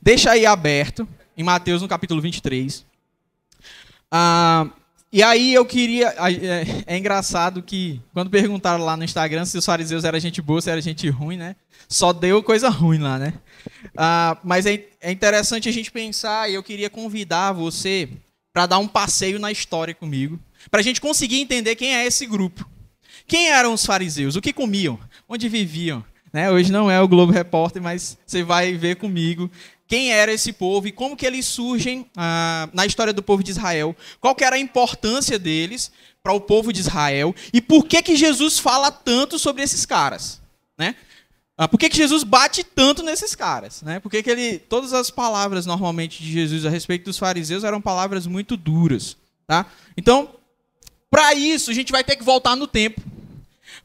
deixa aí aberto, em Mateus, no capítulo 23. Ah, e aí eu queria. É, é, engraçado que quando perguntaram lá no Instagram se os fariseus eram gente boa, se era gente ruim, né? Só deu coisa ruim lá, né? Ah, mas é, é interessante a gente pensar, e eu queria convidar você para dar um passeio na história comigo, para a gente conseguir entender quem é esse grupo. Quem eram os fariseus? O que comiam? Onde viviam? Né? Hoje não é o Globo Repórter, mas você vai ver comigo quem era esse povo e como que eles surgem ah, na história do povo de Israel, qual que era a importância deles para o povo de Israel e por que, que Jesus fala tanto sobre esses caras. Né? Ah, por que, que Jesus bate tanto nesses caras? Né? Por que, que ele, todas as palavras normalmente de Jesus a respeito dos fariseus eram palavras muito duras. Tá? Então, para isso, a gente vai ter que voltar no tempo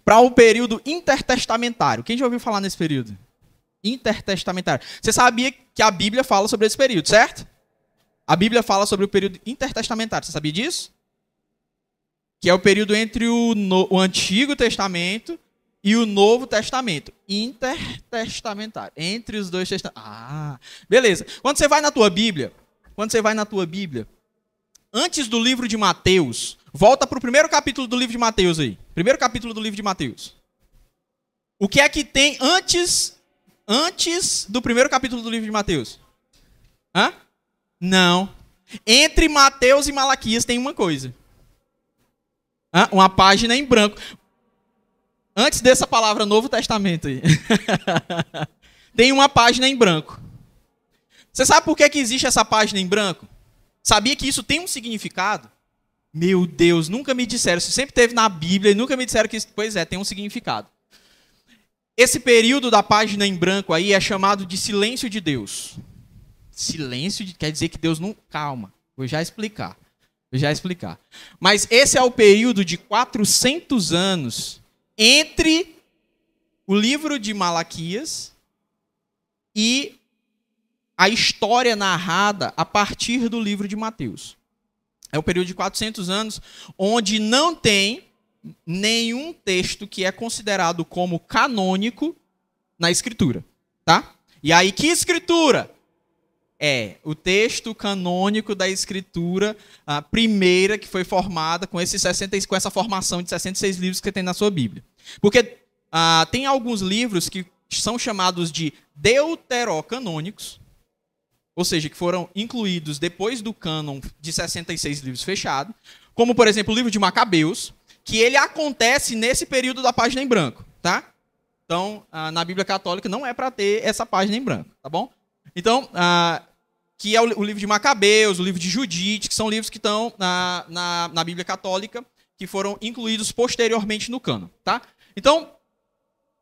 para o período intertestamentário. Quem já ouviu falar nesse período? Intertestamentário. Você sabia que a Bíblia fala sobre esse período, certo? A Bíblia fala sobre o período intertestamentário. Você sabia disso? Que é o período entre o, no, o Antigo Testamento e o Novo Testamento. Intertestamentário. Entre os dois testamentos. Ah, beleza. Quando você vai na tua Bíblia, quando você vai na tua Bíblia, antes do livro de Mateus, volta para o primeiro capítulo do livro de Mateus aí. Primeiro capítulo do livro de Mateus. O que é que tem antes antes do primeiro capítulo do livro de Mateus? Hã? Não. Entre Mateus e Malaquias tem uma coisa. Hã? Uma página em branco. Antes dessa palavra Novo Testamento aí. tem uma página em branco. Você sabe por que, que existe essa página em branco? Sabia que isso tem um significado? Meu Deus, nunca me disseram. Isso sempre teve na Bíblia e nunca me disseram que isso. Pois é, tem um significado. Esse período da página em branco aí é chamado de silêncio de Deus. Silêncio de, quer dizer que Deus não. Calma, vou já explicar. Vou já explicar. Mas esse é o período de 400 anos entre o livro de Malaquias e a história narrada a partir do livro de Mateus. É o período de 400 anos onde não tem nenhum texto que é considerado como canônico na escritura, tá? E aí que escritura? É o texto canônico da escritura a primeira que foi formada com esses 60, com essa formação de 66 livros que tem na sua Bíblia. Porque ah, tem alguns livros que são chamados de deuterocanônicos, ou seja, que foram incluídos depois do cânon de 66 livros fechado, como por exemplo o livro de Macabeus, que ele acontece nesse período da página em branco, tá? Então, ah, na Bíblia Católica não é para ter essa página em branco, tá bom? Então, ah, que é o, livro de Macabeus, o livro de Judite, que são livros que estão na, na, na Bíblia Católica, que foram incluídos posteriormente no cano, tá? Então,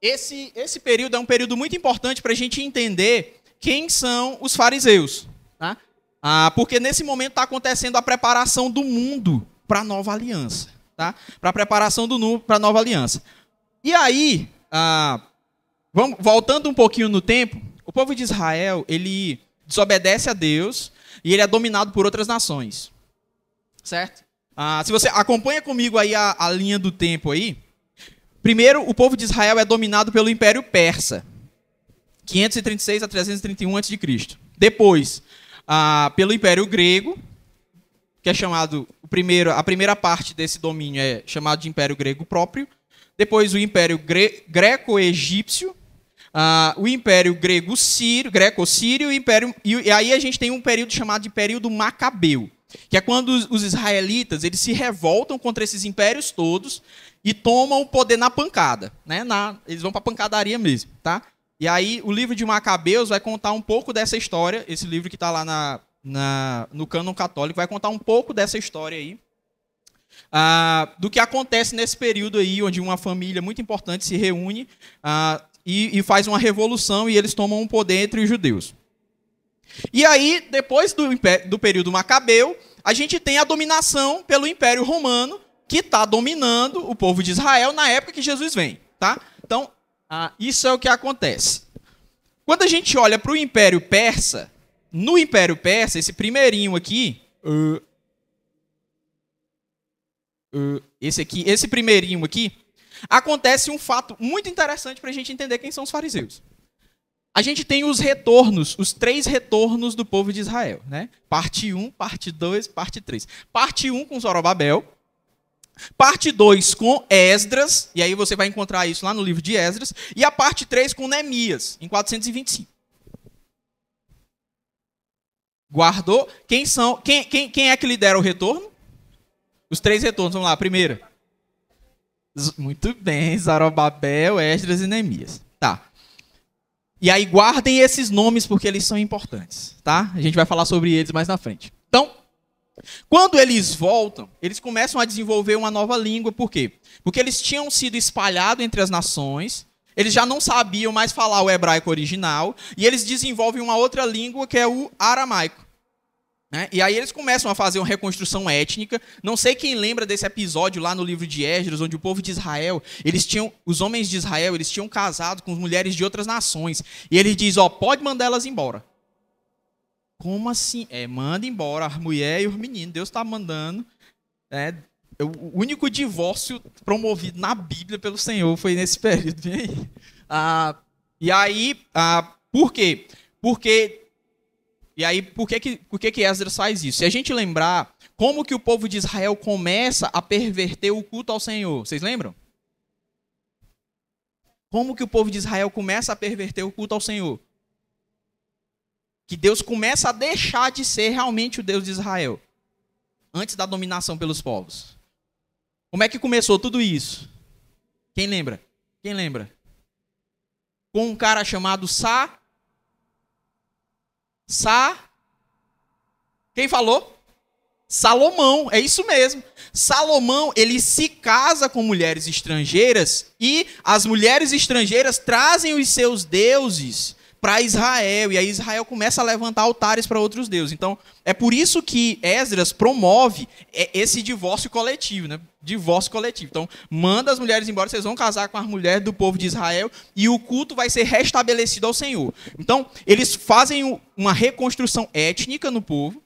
esse, esse período é um período muito importante para a gente entender quem são os fariseus, tá? Ah, porque nesse momento está acontecendo a preparação do mundo para a nova aliança tá? para preparação do para a nova aliança. E aí, ah, vamos, voltando um pouquinho no tempo, o povo de Israel ele desobedece a Deus e ele é dominado por outras nações, certo? Ah, se você acompanha comigo aí a, a linha do tempo aí, primeiro o povo de Israel é dominado pelo Império Persa, 536 a 331 a.C. Depois, ah, pelo Império Grego, que é chamado o primeiro, a primeira parte desse domínio é chamado de Império Grego próprio, depois o Império Gre Greco-Egípcio, uh, o Império Grego Sírio, Greco-Sírio, Império e aí a gente tem um período chamado de período Macabeu, que é quando os, os israelitas eles se revoltam contra esses impérios todos e tomam o poder na pancada, né? Na, eles vão para pancadaria mesmo, tá? E aí o livro de Macabeus vai contar um pouco dessa história, esse livro que está lá na na, no cânon católico, vai contar um pouco dessa história aí, ah, do que acontece nesse período aí, onde uma família muito importante se reúne ah, e, e, faz uma revolução e eles tomam um poder entre os judeus. E aí, depois do, do período macabeu, a gente tem a dominação pelo Império Romano, que está dominando o povo de Israel na época que Jesus vem. Tá? Então, ah, isso é o que acontece. Quando a gente olha para o Império Persa, no Império Persa, esse primeirinho aqui, uh, uh, esse aqui, esse primeirinho aqui, acontece um fato muito interessante para a gente entender quem são os fariseus. a gente tem os retornos, os três retornos do povo de Israel, né? Parte 1, parte 2, parte 3. Parte 1 com Zorobabel, parte 2 com Esdras, e aí você vai encontrar isso lá no livro de Esdras, e a parte 3 com Neemias, em 425. Guardou. Quem são? Quem, quem, quem é que lidera o retorno? Os três retornos, vamos lá. Primeiro. Muito bem, Zarobabel, Esdras e Neemias. Tá. E aí guardem esses nomes porque eles são importantes, tá? A gente vai falar sobre eles mais na frente. Então, quando eles voltam, eles começam a desenvolver uma nova língua, por quê? Porque eles tinham sido espalhados entre as nações, eles já não sabiam mais falar o hebraico original, e eles desenvolvem uma outra língua que é o aramaico. Né? E aí eles começam a fazer uma reconstrução étnica. Não sei quem lembra desse episódio lá no livro de Esdras, onde o povo de Israel, eles tinham, os homens de Israel, eles tinham casado com mulheres de outras nações. E ele diz, ó, pode mandar elas embora. Como assim? É, manda embora a mulher e os meninos. Deus está mandando. É, o único divórcio promovido na Bíblia pelo Senhor foi nesse período. Vem aí. Ah, e aí, ah, por quê? Porque e aí, por que que, por que que faz isso? Se a gente lembrar como que o povo de Israel começa a perverter o culto ao Senhor, vocês lembram? Como que o povo de Israel começa a perverter o culto ao Senhor? Que Deus começa a deixar de ser realmente o Deus de Israel, antes da dominação pelos povos. Como é que começou tudo isso? Quem lembra? Quem lembra? Com um cara chamado Sa Sa. Quem falou? Salomão, é isso mesmo. Salomão, ele se casa com mulheres estrangeiras e as mulheres estrangeiras trazem os seus deuses para Israel. E aí Israel começa a levantar altares para outros deuses. Então, é por isso que Esdras promove é, esse divórcio coletivo, né? Divórcio coletivo. Então, manda as mulheres embora, vocês vão casar com as mulheres do povo de Israel e o culto vai ser restabelecido ao Senhor. Então, eles fazem uma reconstrução étnica no povo.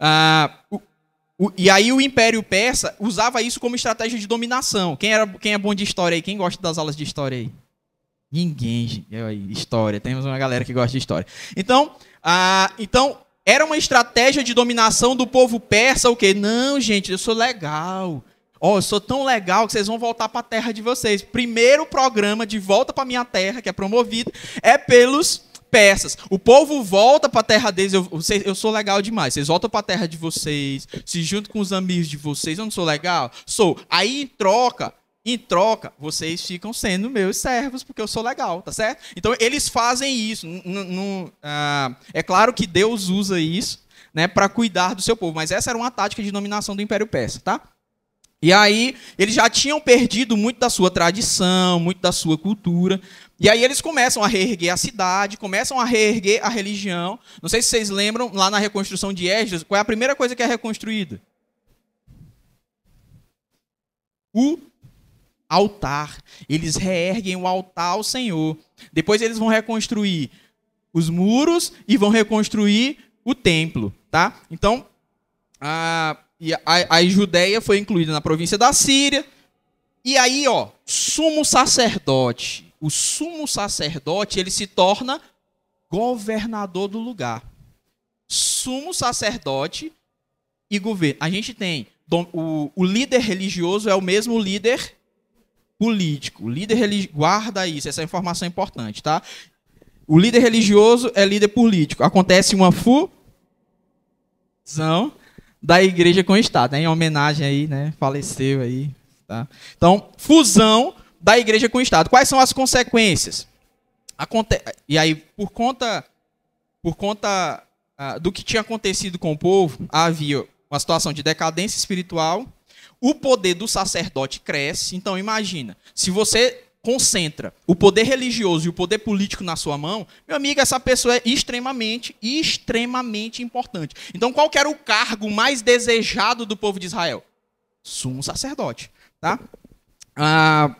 Ah, o, e aí o Império Persa usava isso como estratégia de dominação. Quem, era, quem é bom de história aí? Quem gosta das aulas de história aí? Ninguém. História. Temos uma galera que gosta de história. Então, então era uma estratégia de dominação do povo persa. O quê? Não, gente, eu sou legal. Ó, oh, eu sou tão legal que vocês vão voltar para a terra de vocês. Primeiro programa de volta para minha terra, que é promovido, é pelos persas. O povo volta para a terra deles. Eu, eu sou legal demais. Vocês voltam para a terra de vocês, se juntam com os amigos de vocês. Eu não sou legal? Sou. Aí, em troca, em troca, vocês ficam sendo meus servos, porque eu sou legal, tá certo? Então, eles fazem isso. Ah, é claro que Deus usa isso né, para cuidar do seu povo, mas essa era uma tática de dominação do Império Persa, tá? E aí, eles já tinham perdido muito da sua tradição, muito da sua cultura. E aí, eles começam a reerguer a cidade, começam a reerguer a religião. Não sei se vocês lembram, lá na reconstrução de Esdras, qual é a primeira coisa que é reconstruída? O altar. Eles reerguem o altar ao Senhor. Depois eles vão reconstruir os muros e vão reconstruir o templo, tá? Então, a, a, a Judéia foi incluída na província da Síria. E aí, ó, sumo sacerdote. O sumo sacerdote, ele se torna governador do lugar. Sumo sacerdote e governo. A gente tem o, o líder religioso é o mesmo líder político. líder religioso. Guarda isso, essa informação é importante, tá? O líder religioso é líder político. Acontece uma fusão da igreja com o Estado, né? em homenagem aí, né? Faleceu aí. Tá? Então, fusão da igreja com o Estado. Quais são as consequências? Aconte... E aí, por conta, por conta uh, do que tinha acontecido com o povo, havia uma situação de decadência espiritual, o poder do sacerdote cresce. Então, imagina, se você concentra o poder religioso e o poder político na sua mão, meu amigo, essa pessoa é extremamente, extremamente importante. Então, qual era o cargo mais desejado do povo de Israel? Sumo sacerdote, tá? Ah,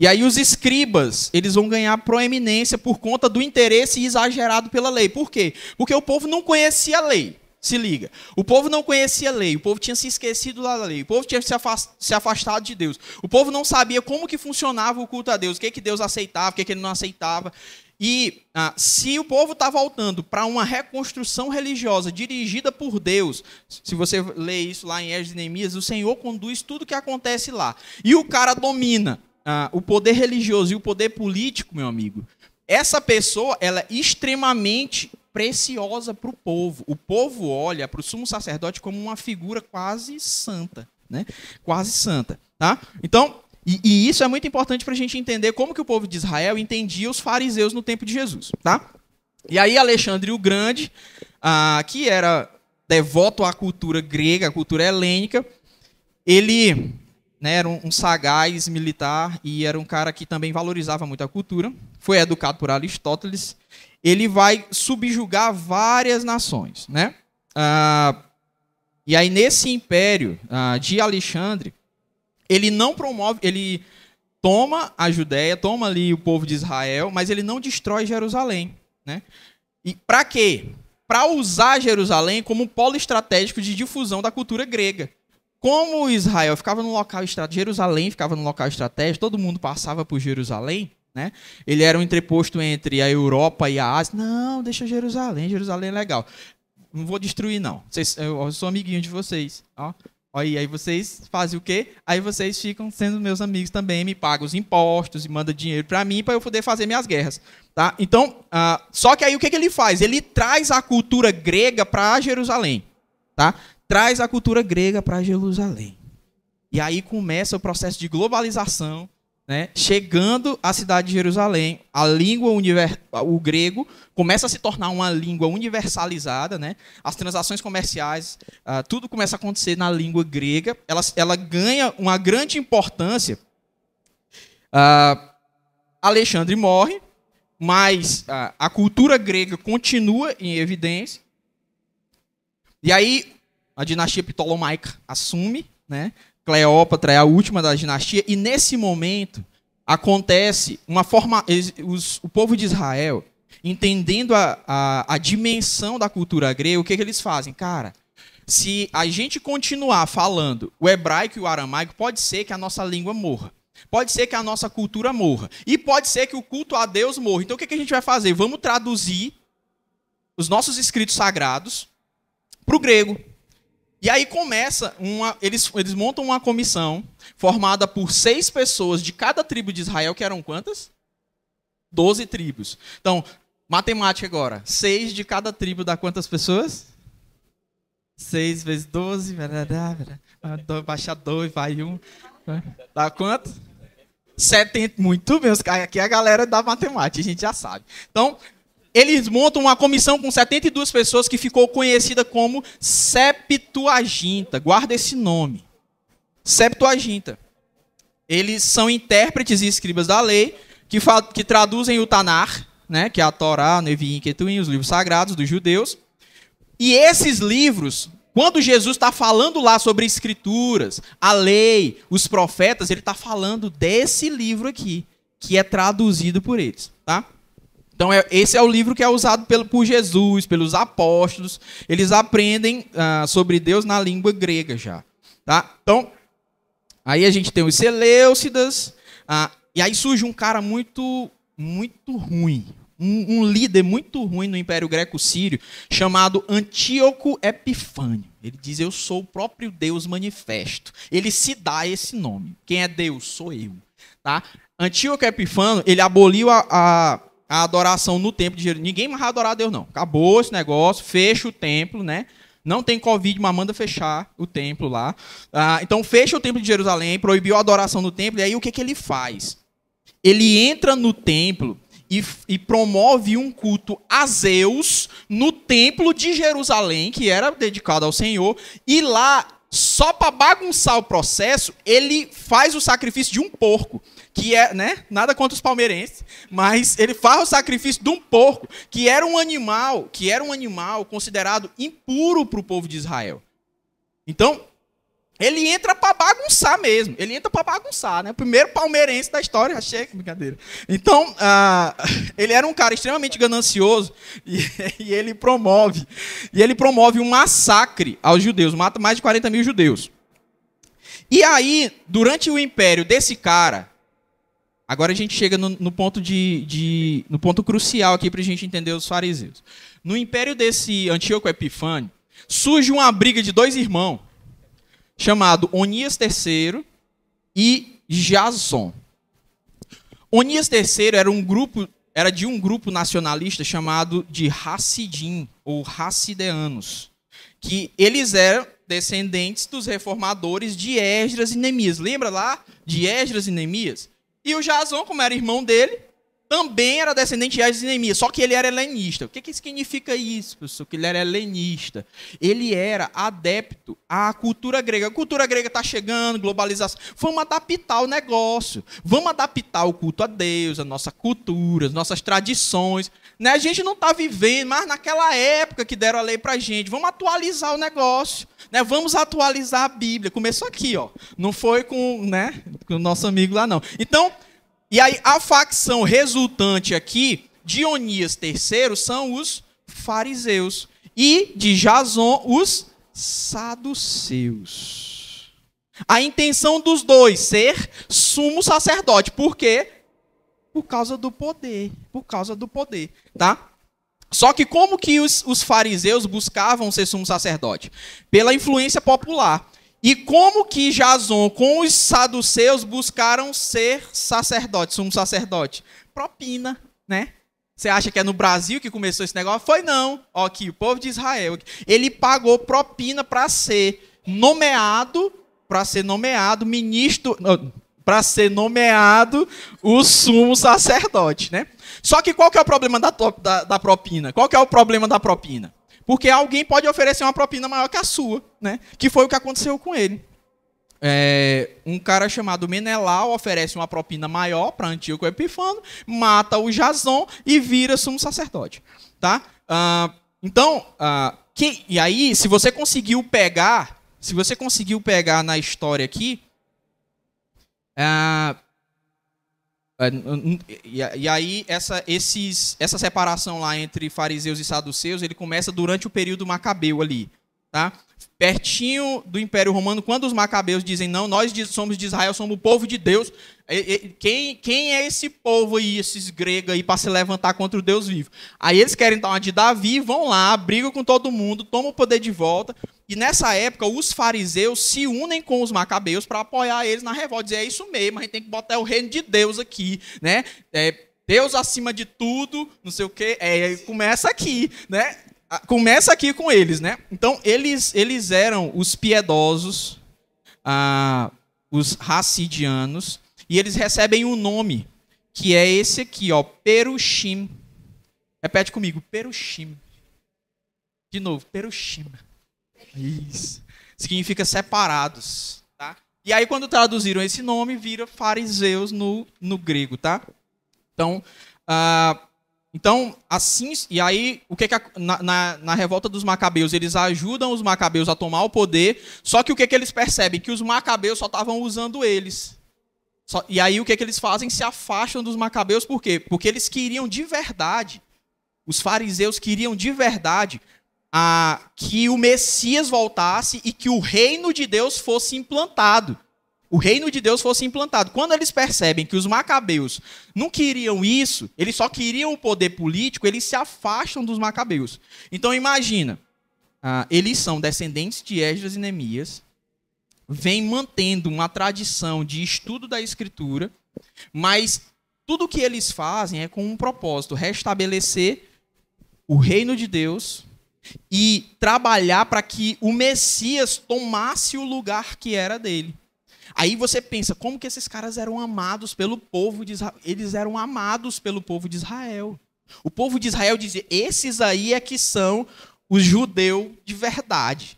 e aí os escribas, eles vão ganhar proeminência por conta do interesse exagerado pela lei. Por quê? Porque o povo não conhecia a lei. Se liga. O povo não conhecia a lei, o povo tinha se esquecido da lei, o povo tinha se afastado de Deus. O povo não sabia como que funcionava o culto a Deus, o que, que Deus aceitava, o que, que ele não aceitava. E ah, se o povo está voltando para uma reconstrução religiosa dirigida por Deus, se você lê isso lá em Esdras e Neemias, o Senhor conduz tudo que acontece lá. E o cara domina ah, o poder religioso e o poder político, meu amigo. Essa pessoa ela é extremamente preciosa para o povo. O povo olha para o sumo sacerdote como uma figura quase santa, né? Quase santa, tá? Então e, e isso é muito importante para a gente entender como que o povo de Israel entendia os fariseus no tempo de Jesus, tá? E aí Alexandre o Grande, ah, que era devoto à cultura grega, à cultura helênica, ele né, era um, um sagaz militar e era um cara que também valorizava muito a cultura. Foi educado por Aristóteles. Ele vai subjugar várias nações, né? Ah, e aí nesse império ah, de Alexandre ele não promove, ele toma a Judéia, toma ali o povo de Israel, mas ele não destrói Jerusalém, né? E para quê? Para usar Jerusalém como polo estratégico de difusão da cultura grega. Como Israel ficava no local estratégico, Jerusalém ficava no local estratégico, todo mundo passava por Jerusalém, né? Ele era um entreposto entre a Europa e a Ásia. Não, deixa Jerusalém, Jerusalém é legal. Não vou destruir não. Vocês, eu sou amiguinho de vocês, ó. Aí, aí vocês fazem o quê? Aí vocês ficam sendo meus amigos também, me pagam os impostos e mandam dinheiro para mim para eu poder fazer minhas guerras. Tá? Então, uh, só que aí o que, que ele faz? Ele traz a cultura grega para Jerusalém. Tá? Traz a cultura grega para Jerusalém. E aí começa o processo de globalização né, chegando à cidade de Jerusalém, a língua o grego começa a se tornar uma língua universalizada, né? As transações comerciais, uh, tudo começa a acontecer na língua grega. Ela, ela ganha uma grande importância. Uh, Alexandre morre, mas uh, a cultura grega continua em evidência. E aí a dinastia ptolomaica assume, né? Cleópatra é a última da dinastia, e nesse momento acontece uma forma. Os, o povo de Israel, entendendo a, a, a dimensão da cultura grega, o que, que eles fazem? Cara, se a gente continuar falando o hebraico e o aramaico, pode ser que a nossa língua morra. Pode ser que a nossa cultura morra. E pode ser que o culto a Deus morra. Então o que, que a gente vai fazer? Vamos traduzir os nossos escritos sagrados para o grego. E aí começa uma. Eles, eles montam uma comissão formada por seis pessoas de cada tribo de Israel, que eram quantas? Doze tribos. Então, matemática agora. Seis de cada tribo dá quantas pessoas? Seis vezes doze. Baixa dois, vai um. Dá quanto? 70. Muito bem, aqui é a galera da matemática, a gente já sabe. Então, eles montam uma comissão com 72 pessoas que ficou conhecida como Septuaginta. Guarda esse nome. Septuaginta. Eles são intérpretes e escribas da lei que, que traduzem o Tanar, né, que é a Torá, Neviim Ketuim, os livros sagrados dos judeus. E esses livros, quando Jesus está falando lá sobre escrituras, a lei, os profetas, ele está falando desse livro aqui, que é traduzido por eles. Tá? Então, é, esse é o livro que é usado pelo, por Jesus, pelos apóstolos. Eles aprendem ah, sobre Deus na língua grega já. Tá? Então, aí a gente tem os Seleucidas. Ah, e aí surge um cara muito, muito ruim. Um, um líder muito ruim no Império Greco-Sírio, chamado Antíoco Epifânio. Ele diz: Eu sou o próprio Deus manifesto. Ele se dá esse nome. Quem é Deus? Sou eu. Tá? Antíoco Epifânio, ele aboliu a, a a adoração no templo de Jerusalém. Ninguém mais vai adorar a Deus, não. Acabou esse negócio, fecha o templo, né? Não tem Covid, mas manda fechar o templo lá. Ah, então fecha o templo de Jerusalém, proibiu a adoração no templo, e aí o que, que ele faz? Ele entra no templo e, e, promove um culto a Zeus no templo de Jerusalém, que era dedicado ao Senhor, e lá, só para bagunçar o processo, ele faz o sacrifício de um porco que é, né? Nada contra os palmeirenses, mas ele faz o sacrifício de um porco, que era um animal, que era um animal considerado impuro para o povo de Israel. Então, ele entra para bagunçar mesmo. Ele entra para bagunçar, né? O primeiro palmeirense da história, achei que brincadeira. Então, uh, ele era um cara extremamente ganancioso e, e, ele promove, e ele promove um massacre aos judeus, mata mais de 40 mil judeus. E aí, durante o império desse cara, agora a gente chega no, no ponto de, de, no ponto crucial aqui para a gente entender os fariseus. No império desse Antíoco Epifânio, surge uma briga de dois irmãos, chamado Onias III e Jason. Onias III era um grupo, era de um grupo nacionalista chamado de Hassidim ou Hassideanos, que eles eram descendentes dos reformadores de Esdras e Neemias. Lembra lá de Esdras e Neemias? E o Jason, como era irmão dele, também era descendente de Neemias, só que ele era helenista. O que, que significa isso, professor? Que ele era helenista. Ele era adepto à cultura grega. A cultura grega está chegando, globalização. Vamos adaptar o negócio. Vamos adaptar o culto a Deus, a nossa cultura, as nossas tradições. Né? A gente não está vivendo, mas naquela época que deram a lei para a gente. Vamos atualizar o negócio. Né? Vamos atualizar a Bíblia. Começou aqui, ó. Não foi com, né, com o nosso amigo lá, não. Então, e aí a facção resultante aqui, Dionias III, são os fariseus. E de Jason, os saduceus. A intenção dos dois, ser sumo sacerdote. Por quê? Por causa do poder. Por causa do poder, tá? Só que como que os, os fariseus buscavam ser sumo sacerdote? Pela influência popular. E como que Jason com os saduceus buscaram ser sacerdote, sumo sacerdote? Propina, né? Você acha que é no Brasil que começou esse negócio? Foi não. Ó, aqui, o povo de Israel. Ele pagou propina para ser nomeado, para ser nomeado ministro, para ser nomeado o sumo sacerdote, né? Só que qual que é o problema da, da, da propina? Qual que é o problema da propina? Porque alguém pode oferecer uma propina maior que a sua, né? Que foi o que aconteceu com ele. É, um cara chamado Menelau oferece uma propina maior para Antíoco Epifano, mata o Jason e vira sumo sacerdote. Tá? Ah, então, ah, que, e aí, se você conseguiu pegar, se você conseguiu pegar na história aqui, ah, é, e aí essa, esses, essa separação lá entre fariseus e saduceus, ele começa durante o período macabeu ali, tá? Pertinho do Império Romano, quando os macabeus dizem não, nós somos de Israel, somos o povo de Deus. Quem, quem é esse povo aí, esses gregos aí, para se levantar contra o Deus vivo? Aí eles querem dar uma de Davi, vão lá, brigam com todo mundo, tomam o poder de volta. E nessa época, os fariseus se unem com os macabeus para apoiar eles na revolta. Dizer, é isso mesmo, a gente tem que botar o reino de Deus aqui, né? É, Deus acima de tudo, não sei o quê. É, começa aqui, né? Começa aqui com eles, né? Então, eles, eles eram os piedosos, ah, os racidianos, e eles recebem um nome, que é esse aqui, ó, Perushim. Repete comigo, Perushim. De novo, Perushim. Isso. Significa separados. Tá? E aí, quando traduziram esse nome, vira fariseus no, no grego, tá? Então, uh, então, assim, e aí, o que, que a, na, na, na, revolta dos macabeus, eles ajudam os macabeus a tomar o poder, só que o que, que eles percebem? Que os macabeus só estavam usando eles. Só, e aí, o que, que eles fazem? Se afastam dos macabeus, por quê? Porque eles queriam de verdade, os fariseus queriam de verdade a, que o Messias voltasse e que o reino de Deus fosse implantado. O reino de Deus fosse implantado. Quando eles percebem que os macabeus não queriam isso, eles só queriam o poder político, eles se afastam dos macabeus. Então imagina, ah, eles são descendentes de Esdras e Neemias, vêm mantendo uma tradição de estudo da Escritura, mas tudo que eles fazem é com um propósito: restabelecer o reino de Deus e trabalhar para que o Messias tomasse o lugar que era dele. Aí você pensa, como que esses caras eram amados pelo povo de Israel? Eles eram amados pelo povo de Israel. O povo de Israel dizia: esses aí é que são os judeus de verdade.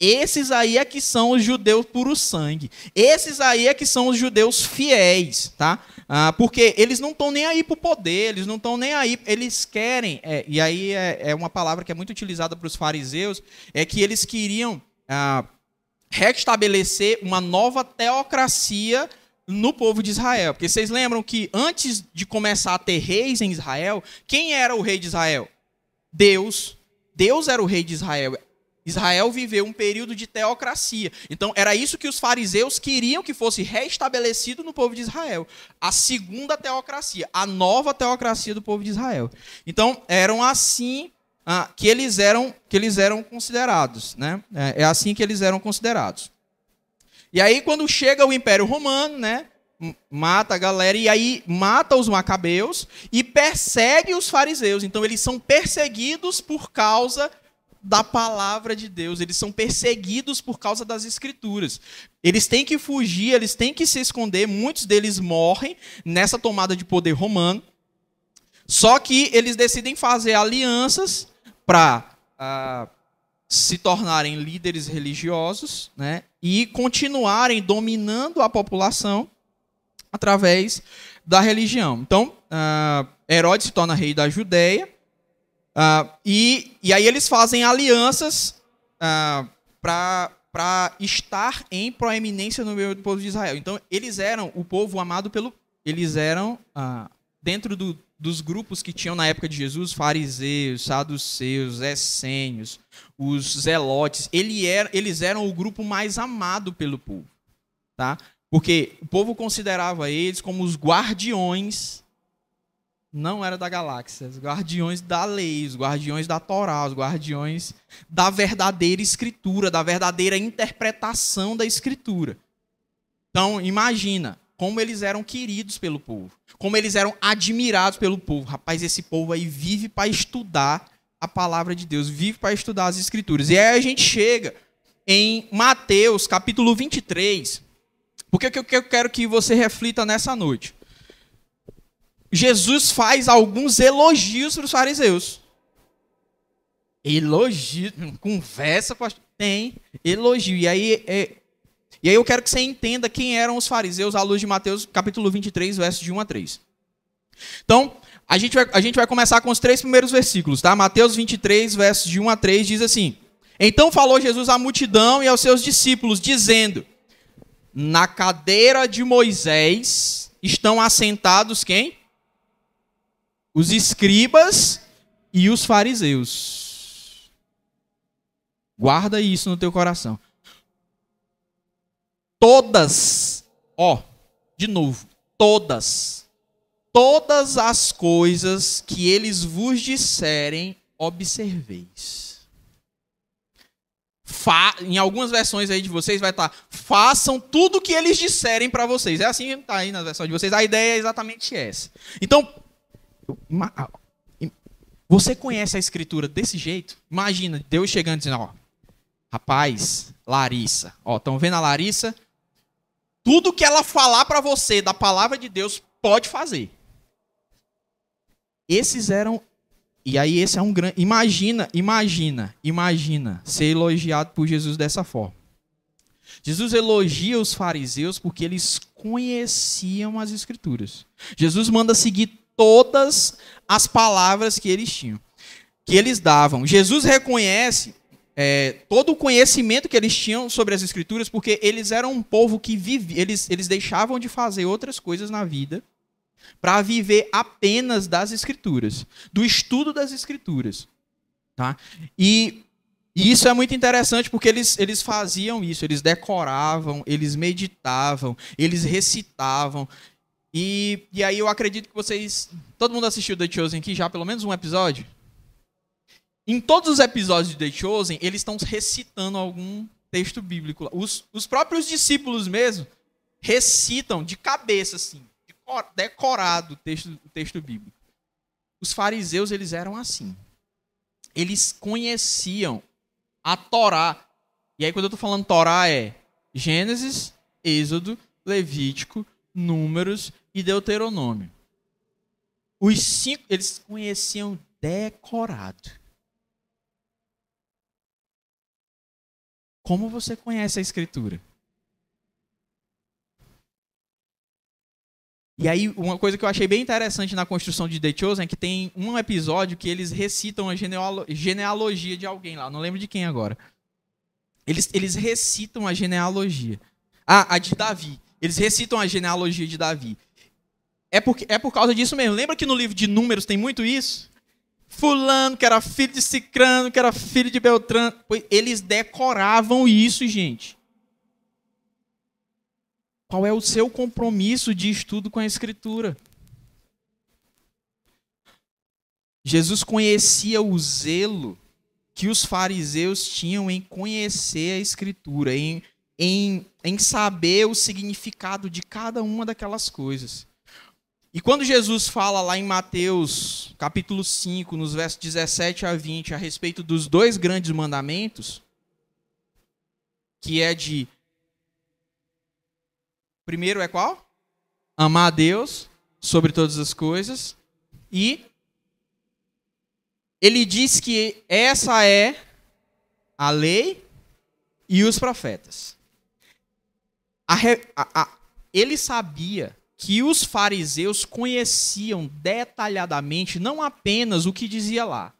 Esses aí é que são os judeus puro sangue. Esses aí é que são os judeus fiéis, tá? Ah, porque eles não estão nem aí para o poder, eles não estão nem aí, eles querem, é, e aí é, é, uma palavra que é muito utilizada para os fariseus, é que eles queriam ah, restabelecer uma nova teocracia no povo de Israel. Porque vocês lembram que antes de começar a ter reis em Israel, quem era o rei de Israel? Deus. Deus era o rei de Israel. Israel viveu um período de teocracia. Então, era isso que os fariseus queriam que fosse restabelecido no povo de Israel. A segunda teocracia, a nova teocracia do povo de Israel. Então, eram assim ah, que, eles eram, que eles eram considerados. Né? É, é assim que eles eram considerados. E aí, quando chega o Império Romano, né? mata a galera e aí mata os macabeus e persegue os fariseus. Então eles são perseguidos por causa da palavra de Deus, eles são perseguidos por causa das escrituras. Eles têm que fugir, eles têm que se esconder, muitos deles morrem nessa tomada de poder romano. Só que eles decidem fazer alianças para uh, ah, se tornarem líderes religiosos né, e continuarem dominando a população através da religião. Então, uh, Herodes se torna rei da Judéia Uh, e, e aí eles fazem alianças uh, ah, para estar em proeminência no meio do povo de Israel. Então, eles eram o povo amado pelo. Eles eram, uh, dentro do, dos grupos que tinham na época de Jesus, fariseus, saduceus, essênios, os zelotes, ele era, eles eram o grupo mais amado pelo povo. Tá? Porque o povo considerava eles como os guardiões não era da galáxia, os guardiões da lei, os guardiões da Torá, os guardiões da verdadeira escritura, da verdadeira interpretação da escritura. Então, imagina como eles eram queridos pelo povo, como eles eram admirados pelo povo. Rapaz, esse povo aí vive para estudar a palavra de Deus, vive para estudar as escrituras. E aí a gente chega em Mateus, capítulo 23. Porque que eu quero que você reflita nessa noite? Jesus faz alguns elogios para os fariseus. Elogio, conversa, pastor. Tem elogio. E aí, é, e aí eu quero que você entenda quem eram os fariseus à luz de Mateus capítulo 23, versos de 1 a 3. Então, a gente vai, a gente vai começar com os três primeiros versículos, tá? Mateus 23, versos de 1 a 3, diz assim: Então falou Jesus à multidão e aos seus discípulos, dizendo: Na cadeira de Moisés estão assentados quem? Os escribas e os fariseus. Guarda isso no teu coração. Todas, ó, de novo, todas, todas as coisas que eles vos disserem, observeis. Fa em algumas versões aí de vocês vai estar, façam tudo o que eles disserem para vocês. É assim que está aí na versão de vocês. A ideia é exatamente essa. Então, você conhece a escritura desse jeito? Imagina Deus chegando e dizendo: ó, rapaz, Larissa, ó, estão vendo a Larissa? Tudo que ela falar para você da palavra de Deus, pode fazer. Esses eram. E aí, esse é um grande. Imagina, imagina, imagina ser elogiado por Jesus dessa forma. Jesus elogia os fariseus porque eles conheciam as escrituras. Jesus manda seguir todas as palavras que eles tinham, que eles davam. Jesus reconhece é, todo o conhecimento que eles tinham sobre as escrituras, porque eles eram um povo que vivia, eles, eles deixavam de fazer outras coisas na vida para viver apenas das escrituras, do estudo das escrituras. Tá? E, e isso é muito interessante porque eles, eles faziam isso, eles decoravam, eles meditavam, eles recitavam, e, e aí eu acredito que vocês. Todo mundo assistiu The Chosen aqui já, pelo menos um episódio? Em todos os episódios de The Chosen, eles estão recitando algum texto bíblico. Os, os próprios discípulos mesmo recitam de cabeça, assim, decorado o texto, o texto bíblico. Os fariseus, eles eram assim. Eles conheciam a Torá. E aí, quando eu estou falando Torá, é Gênesis, Êxodo, Levítico, Números e Deuteronômio. Os cinco, eles conheciam decorado. Como você conhece a Escritura? E aí, uma coisa que eu achei bem interessante na construção de The Chosen é que tem um episódio que eles recitam a genealogia de alguém lá. Não lembro de quem agora. Eles, eles recitam a genealogia. Ah, a de Davi. Eles recitam a genealogia de Davi. É, porque, é por causa disso mesmo. Lembra que no livro de Números tem muito isso? fulano, que era filho de Cicrano, que era filho de Beltrano. Eles decoravam isso, gente. Qual é o seu compromisso de estudo com a Escritura? Jesus conhecia o zelo que os fariseus tinham em conhecer a Escritura, em, em, em saber o significado de cada uma daquelas coisas. E quando Jesus fala lá em Mateus, capítulo 5, nos versos 17 a 20, a respeito dos dois grandes mandamentos, que é de Primeiro é qual? Amar a Deus sobre todas as coisas e ele diz que essa é a lei e os profetas. A, a, a, ele sabia que os fariseus conheciam detalhadamente não apenas o que dizia lá,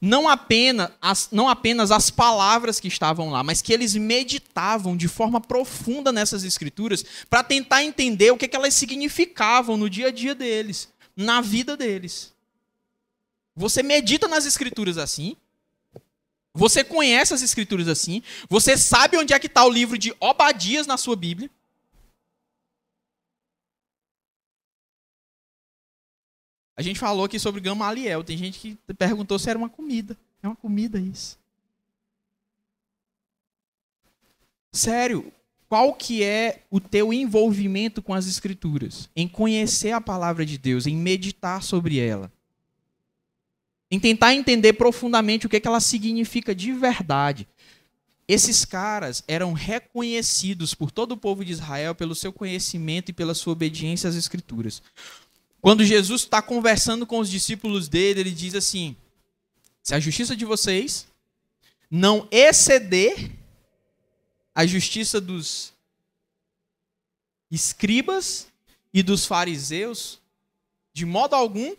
não apenas, as, não apenas as palavras que estavam lá, mas que eles meditavam de forma profunda nessas escrituras para tentar entender o que, que elas significavam no dia a dia deles, na vida deles. Você medita nas escrituras assim, você conhece as escrituras assim, você sabe onde é que está o livro de Obadias na sua Bíblia. A gente falou aqui sobre Gamaliel. Tem gente que perguntou se era uma comida. É uma comida isso. Sério, qual que é o teu envolvimento com as escrituras? Em conhecer a palavra de Deus, em meditar sobre ela. Em tentar entender profundamente o que, é que ela significa de verdade. Esses caras eram reconhecidos por todo o povo de Israel pelo seu conhecimento e pela sua obediência às escrituras. Quando Jesus está conversando com os discípulos dele, ele diz assim: se a justiça de vocês não exceder a justiça dos escribas e dos fariseus, de modo algum. O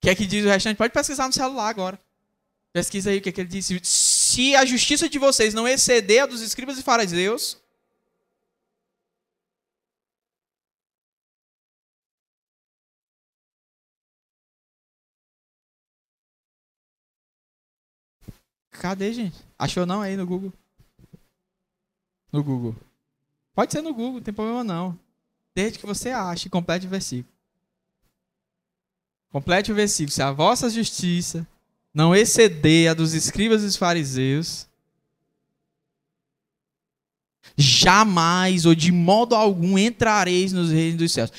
que é que diz o restante? Pode pesquisar no celular agora. Pesquisa aí o que, é que ele disse. Se a justiça de vocês não exceder a dos escribas e fariseus, Cadê, gente? Achou não aí no Google? No Google. Pode ser no Google, não tem problema não. Desde que você ache, complete o versículo. Complete o versículo. Se a vossa justiça não exceder a dos escribas e dos fariseus, jamais ou de modo algum entrareis nos reinos dos céus.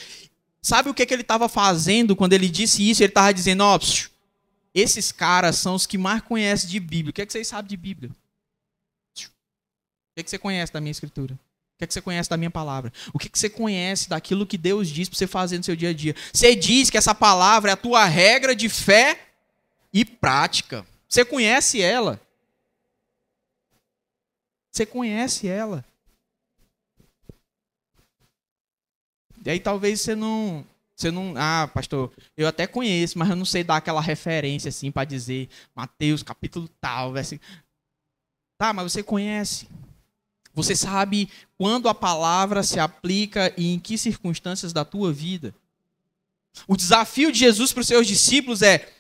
Sabe o que, que ele estava fazendo quando ele disse isso? Ele estava dizendo, ó, oh, esses caras são os que mais conhecem de Bíblia. O que, é que vocês sabem de Bíblia? O que, é que você conhece da minha escritura? O que, é que você conhece da minha palavra? O que, é que você conhece daquilo que Deus diz para você fazer no seu dia a dia? Você diz que essa palavra é a tua regra de fé e prática. Você conhece ela? Você conhece ela? E aí talvez você não você não, ah, pastor, eu até conheço, mas eu não sei dar aquela referência assim para dizer Mateus capítulo tal, versículo. Tá, mas você conhece. Você sabe quando a palavra se aplica e em que circunstâncias da tua vida. O desafio de Jesus para os seus discípulos é: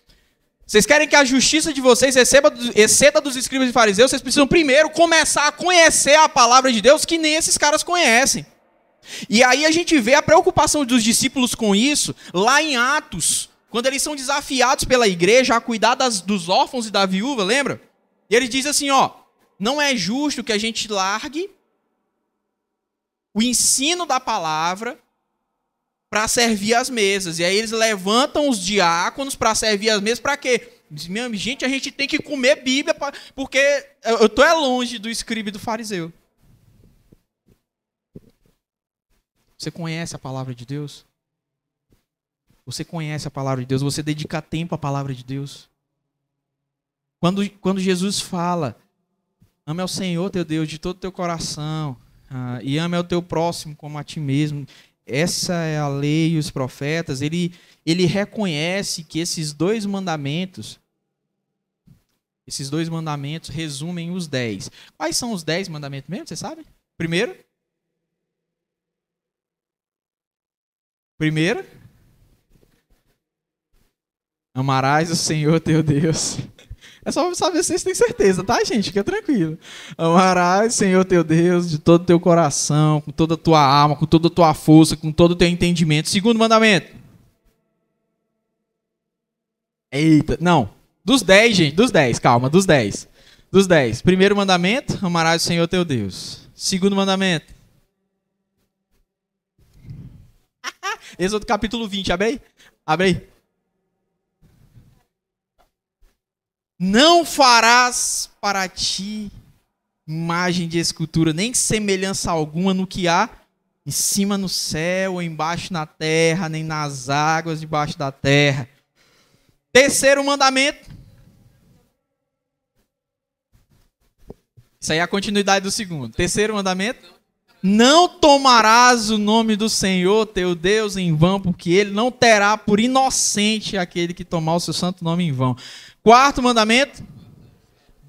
vocês querem que a justiça de vocês receba, exceda dos escribas e fariseus, vocês precisam primeiro começar a conhecer a palavra de Deus que nem esses caras conhecem. E aí a gente vê a preocupação dos discípulos com isso lá em Atos, quando eles são desafiados pela igreja a cuidar das, dos órfãos e da viúva, lembra? E ele diz assim, ó, não é justo que a gente largue o ensino da palavra para servir as mesas. E aí eles levantam os diáconos para servir as mesas, para quê? Gente, a gente tem que comer Bíblia, porque eu estou é longe do escribe do fariseu. Você conhece a palavra de Deus? Você conhece a palavra de Deus? Você dedica tempo à palavra de Deus? Quando, quando Jesus fala, ame ao Senhor teu Deus de todo o teu coração ah, e ame ao teu próximo como a ti mesmo. Essa é a lei e os profetas. Ele, ele reconhece que esses dois mandamentos, esses dois mandamentos resumem os dez. Quais são os dez mandamentos mesmo? Você sabe? Primeiro, Primeiro, Amarás o Senhor teu Deus. É só saber se vocês têm certeza, tá, gente? Fica tranquilo. Amarás o Senhor teu Deus de todo o teu coração, com toda a tua alma, com toda a tua força, com todo o teu entendimento. Segundo mandamento. Eita, não. Dos dez, gente, dos dez, calma, dos dez. Dos dez. Primeiro mandamento, amarás o Senhor teu Deus. Segundo mandamento. Êxodo capítulo 20, abre aí. Abre aí. Não farás para ti imagem de escultura, nem semelhança alguma no que há em cima no céu, ou embaixo na terra, nem nas águas debaixo da terra. Terceiro mandamento. Isso aí é a continuidade do segundo. Terceiro mandamento. Não tomarás o nome do Senhor teu Deus em vão, porque ele não terá por inocente aquele que tomar o seu santo nome em vão. Quarto mandamento: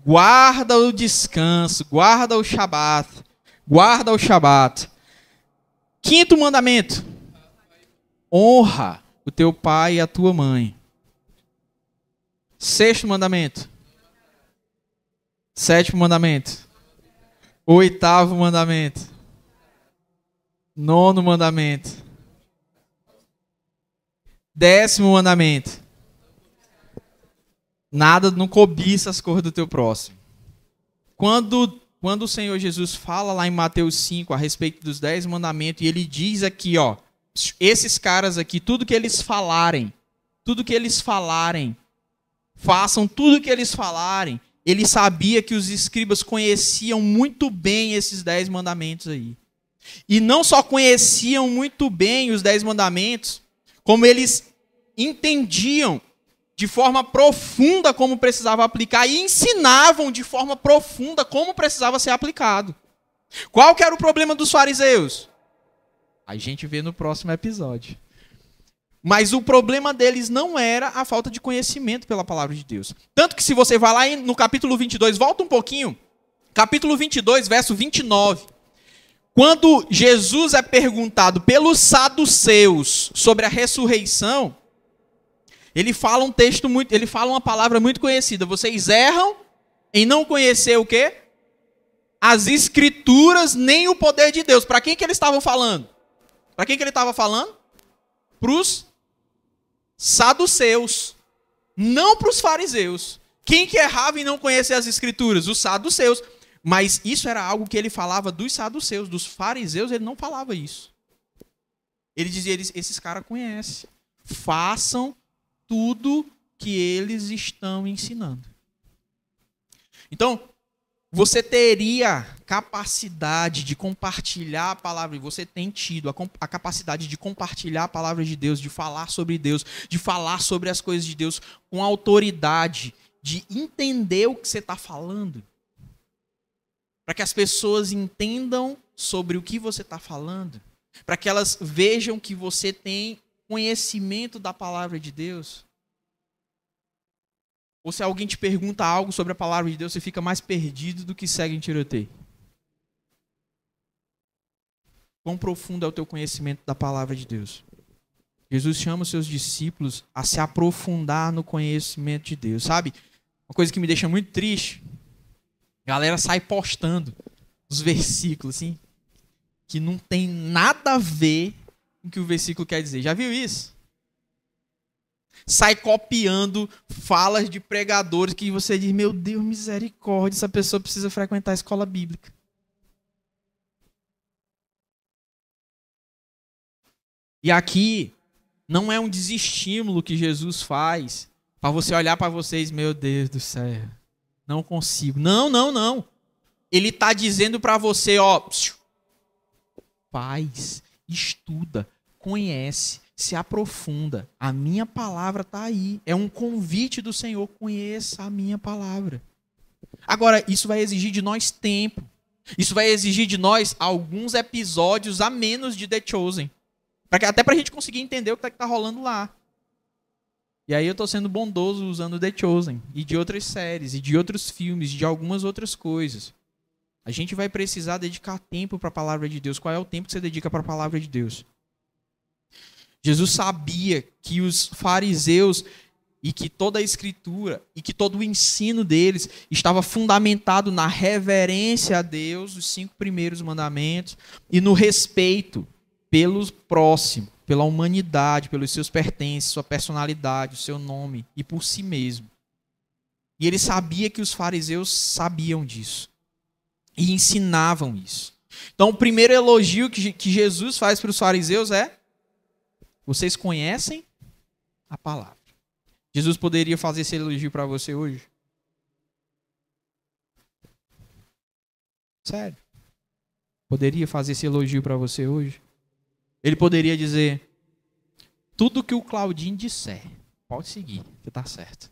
guarda o descanso, guarda o Shabat, guarda o Shabat. Quinto mandamento: honra o teu pai e a tua mãe. Sexto mandamento. Sétimo mandamento. Oitavo mandamento. Nono mandamento. Décimo mandamento. Nada, não cobiça as cores do teu próximo. Quando, quando o Senhor Jesus fala lá em Mateus 5 a respeito dos dez mandamentos, e ele diz aqui, ó, esses caras aqui, tudo que eles falarem, tudo que eles falarem, façam tudo que eles falarem. Ele sabia que os escribas conheciam muito bem esses dez mandamentos aí. E não só conheciam muito bem os dez mandamentos, como eles entendiam de forma profunda como precisava aplicar e ensinavam de forma profunda como precisava ser aplicado. Qual que era o problema dos fariseus? A gente vê no próximo episódio. Mas o problema deles não era a falta de conhecimento pela palavra de Deus. Tanto que se você vai lá no capítulo 22, volta um pouquinho. Capítulo 22, verso 29. Quando Jesus é perguntado pelos saduceus sobre a ressurreição, ele fala um texto muito, ele fala uma palavra muito conhecida. Vocês erram em não conhecer o quê? As escrituras nem o poder de Deus. Para quem que eles estavam falando? Para quem que ele estava falando? Para os saduceus, não para os fariseus. Quem que errava em não conhecer as escrituras? Os saduceus. Mas isso era algo que ele falava dos saduceus, dos fariseus, ele não falava isso. Ele dizia: esses caras conhecem. Façam tudo que eles estão ensinando. Então, você teria capacidade de compartilhar a palavra, e você tem tido a, a, capacidade de compartilhar a palavra de Deus, de falar sobre Deus, de falar sobre as coisas de Deus com autoridade, de entender o que você está falando. Para que as pessoas entendam sobre o que você está falando. Para que elas vejam que você tem conhecimento da palavra de Deus? Ou se alguém te pergunta algo sobre a palavra de Deus, você fica mais perdido do que segue em tiroteio? Quão profundo é o teu conhecimento da palavra de Deus? Jesus chama os seus discípulos a se aprofundar no conhecimento de Deus. Sabe? Uma coisa que me deixa muito triste. A galera sai postando os versículos, assim, que não tem nada a ver o que o versículo quer dizer. Já viu isso? Sai copiando falas de pregadores que você diz: Meu Deus, misericórdia, essa pessoa precisa frequentar a escola bíblica. E aqui não é um desestímulo que Jesus faz para você olhar para vocês, meu Deus do céu, não consigo. Não, não, não. Ele está dizendo para você, ó, faz, estuda, conhece, se aprofunda. A minha palavra está aí. É um convite do Senhor. Conheça a minha palavra. Agora, isso vai exigir de nós tempo. Isso vai exigir de nós alguns episódios a menos de The Chosen. Pra até para a gente conseguir entender o que está tá rolando lá. E aí eu estou sendo bondoso usando The Chosen. E de outras séries, e de outros filmes, de algumas outras coisas. A gente vai precisar dedicar tempo para a palavra de Deus. Qual é o tempo que você dedica para a palavra de Deus? Jesus sabia que os fariseus e que toda a escritura e que todo o ensino deles estava fundamentado na reverência a Deus, os cinco primeiros mandamentos, e no respeito pelo próximo, pela humanidade, pelos seus pertences, sua personalidade, o seu nome e por si mesmo. E ele sabia que os fariseus sabiam disso e ensinavam isso. Então, o primeiro elogio que, Jesus faz para os fariseus é: vocês conhecem a palavra. Jesus poderia fazer esse elogio para você hoje? Sério? Poderia fazer esse elogio para você hoje? Ele poderia dizer: tudo que o Claudinho disser, pode seguir, que está certo.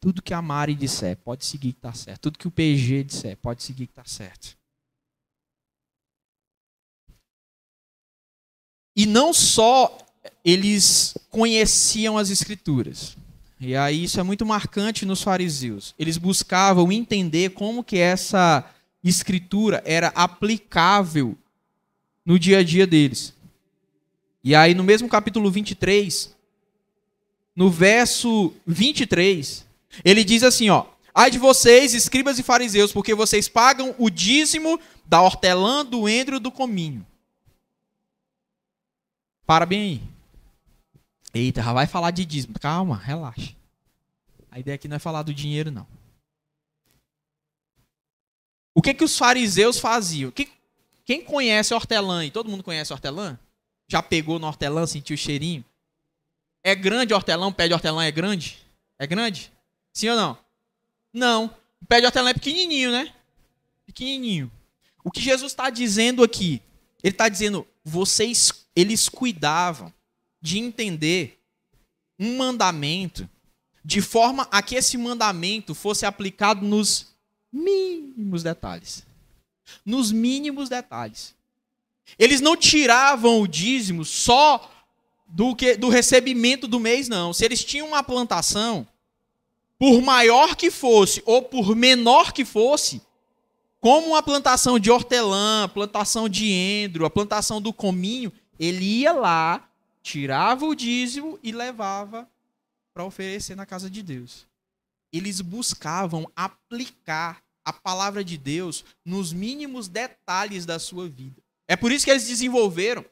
Tudo que a Mari disser, pode seguir que está certo. Tudo que o PG disser, pode seguir que está certo. E não só eles conheciam as escrituras. E aí isso é muito marcante nos fariseus. Eles buscavam entender como que essa escritura era aplicável no dia a dia deles. E aí no mesmo capítulo 23, no verso 23, ele diz assim, ó: Ai de vocês, escribas e fariseus, porque vocês pagam o dízimo da hortelã, do endro do cominho. Para bem aí. Eita, já vai falar de dízimo. Calma, relaxa. A ideia aqui não é falar do dinheiro, não. O que que os fariseus faziam? Que, quem conhece hortelã? E todo mundo conhece hortelã? Já pegou no hortelã, sentiu o cheirinho? É grande hortelã? O pé de hortelã é grande? É grande? Sim ou não? Não. O pé de hortelã é pequenininho, né? Pequenininho. O que Jesus está dizendo aqui? Ele está dizendo, vocês, eles cuidavam de entender um mandamento de forma a que esse mandamento fosse aplicado nos mínimos detalhes. Nos mínimos detalhes. Eles não tiravam o dízimo só do, que, do recebimento do mês, não. Se eles tinham uma plantação, por maior que fosse ou por menor que fosse, como uma plantação de hortelã, plantação de endro, a plantação do cominho, ele ia lá tirava o dízimo e levava para oferecer na casa de Deus. Eles buscavam aplicar a palavra de Deus nos mínimos detalhes da sua vida. É por isso que eles desenvolveram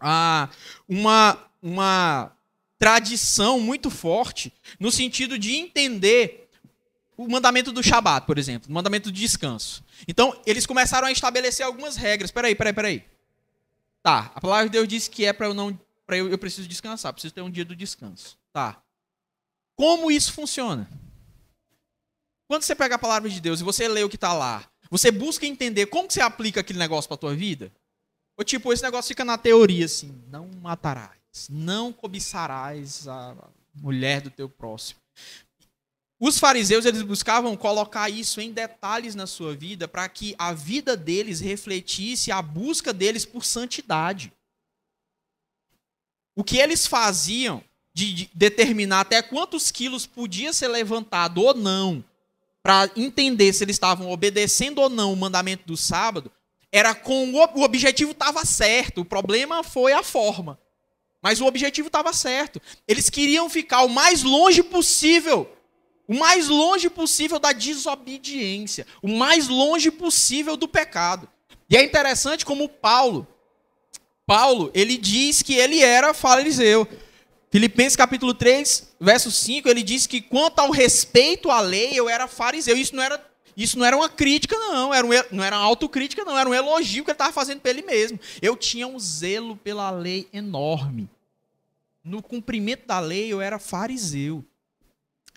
ah, uma, uma tradição muito forte no sentido de entender o mandamento do Shabat, por exemplo, o mandamento do descanso. Então, eles começaram a estabelecer algumas regras. Peraí, peraí, peraí. Tá, a palavra de Deus diz que é para eu não para eu, eu preciso descansar, preciso ter um dia do descanso. Tá. Como isso funciona? Quando você pega a palavra de Deus e você lê o que está lá, você busca entender como que você aplica aquele negócio para a tua vida? Ou tipo, esse negócio fica na teoria assim, não matarás, não cobiçarás a mulher do teu próximo. Os fariseus eles buscavam colocar isso em detalhes na sua vida para que a vida deles refletisse a busca deles por santidade. O que eles faziam de, de determinar até quantos quilos podia ser levantado ou não, para entender se eles estavam obedecendo ou não o mandamento do sábado, era com o, objetivo estava certo, o problema foi a forma. Mas o objetivo estava certo. Eles queriam ficar o mais longe possível, o mais longe possível da desobediência, o mais longe possível do pecado. E é interessante como Paulo, Paulo, ele diz que ele era fariseu. Filipenses capítulo 3, verso 5, ele diz que quanto ao respeito à lei, eu era fariseu. Isso não era, isso não era uma crítica, não. Era um, não era uma autocrítica, não. Era um elogio que ele estava fazendo para ele mesmo. Eu tinha um zelo pela lei enorme. No cumprimento da lei, eu era fariseu.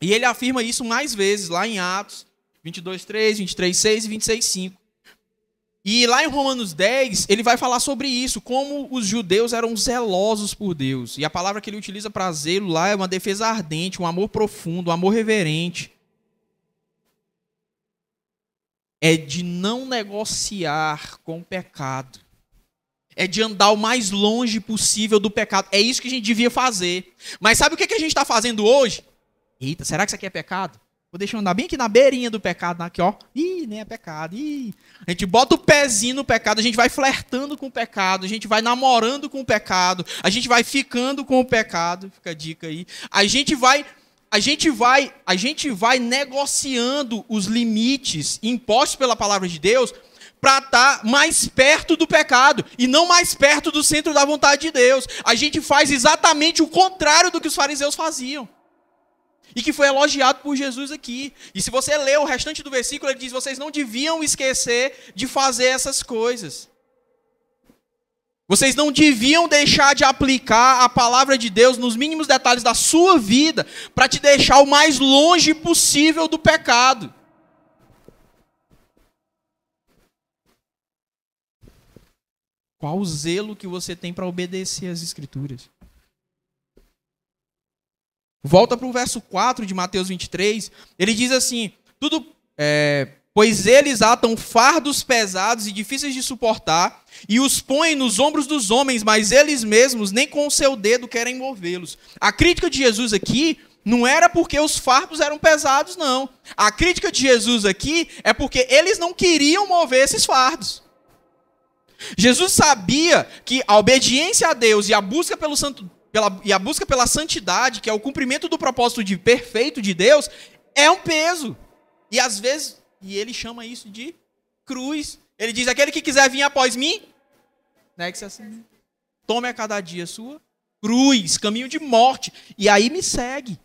E ele afirma isso mais vezes, lá em Atos 22, 3, 23, 6 e 26, 5. E lá em Romanos 10, ele vai falar sobre isso, como os judeus eram zelosos por Deus. E a palavra que ele utiliza para zelo lá é uma defesa ardente, um amor profundo, um amor reverente. É de não negociar com o pecado. É de andar o mais longe possível do pecado. É isso que a gente devia fazer. Mas sabe o que a gente está fazendo hoje? Eita, será que isso aqui é pecado? Vou deixar andar bem aqui na beirinha do pecado, aqui, ó. Ih, nem é pecado. Ih. A gente bota o pezinho no pecado, a gente vai flertando com o pecado, a gente vai namorando com o pecado, a gente vai ficando com o pecado. Fica a dica aí. A gente vai a gente vai, a gente vai negociando os limites impostos pela palavra de Deus para estar tá mais perto do pecado e não mais perto do centro da vontade de Deus. A gente faz exatamente o contrário do que os fariseus faziam. E que foi elogiado por Jesus aqui. E se você ler o restante do versículo, ele diz: vocês não deviam esquecer de fazer essas coisas. Vocês não deviam deixar de aplicar a palavra de Deus nos mínimos detalhes da sua vida para te deixar o mais longe possível do pecado. Qual o zelo que você tem para obedecer às Escrituras? Volta para o verso 4 de Mateus 23. Ele diz assim: tudo, é, pois eles atam fardos pesados e difíceis de suportar e os põem nos ombros dos homens, mas eles mesmos nem com o seu dedo querem movê-los. A crítica de Jesus aqui não era porque os fardos eram pesados, não. A crítica de Jesus aqui é porque eles não queriam mover esses fardos. Jesus sabia que a obediência a Deus e a busca pelo santo, pela, e a busca pela santidade, que é o cumprimento do propósito de perfeito de Deus, é um peso. E às vezes, e ele chama isso de cruz. Ele diz: aquele que quiser vir após mim, negue-se assim. Tome a cada dia sua cruz, caminho de morte, e aí me segue.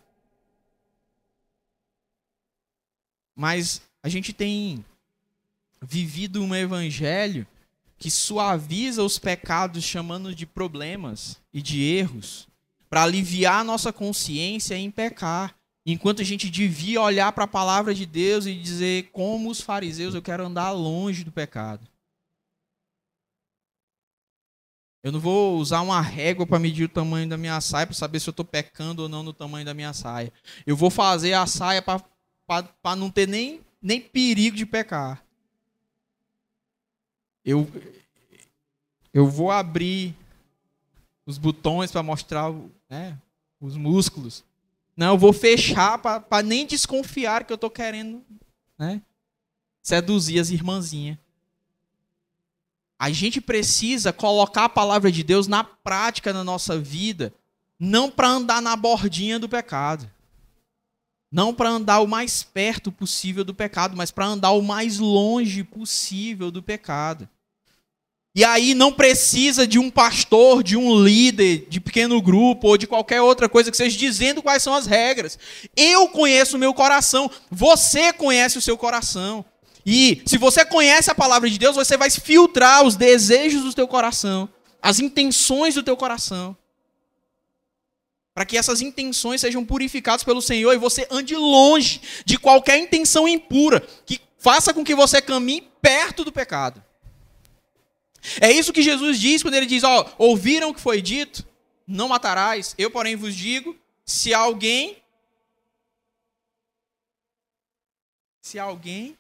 Mas a gente tem vivido um evangelho que suaviza os pecados chamando de problemas e de erros, para aliviar a nossa consciência em pecar. Enquanto a gente devia olhar para a palavra de Deus e dizer, como os fariseus, eu quero andar longe do pecado. Eu não vou usar uma régua para medir o tamanho da minha saia para saber se eu estou pecando ou não no tamanho da minha saia. Eu vou fazer a saia para não ter nem, nem perigo de pecar. Eu, eu vou abrir os botões para mostrar né, os músculos. Não, eu vou fechar para nem desconfiar que eu estou querendo né, seduzir as irmãzinhas. A gente precisa colocar a palavra de Deus na prática na nossa vida, não para andar na bordinha do pecado. Não para andar o mais perto possível do pecado, mas para andar o mais longe possível do pecado. E aí não precisa de um pastor, de um líder, de pequeno grupo ou de qualquer outra coisa que seja dizendo quais são as regras. Eu conheço o meu coração, você conhece o seu coração. E se você conhece a palavra de Deus, você vai filtrar os desejos do teu coração, as intenções do teu coração para que essas intenções sejam purificadas pelo Senhor e você ande longe de qualquer intenção impura que faça com que você caminhe perto do pecado. É isso que Jesus diz quando ele diz: Ó, ouviram o que foi dito, não matarás. Eu, porém, vos digo: se alguém. Se alguém.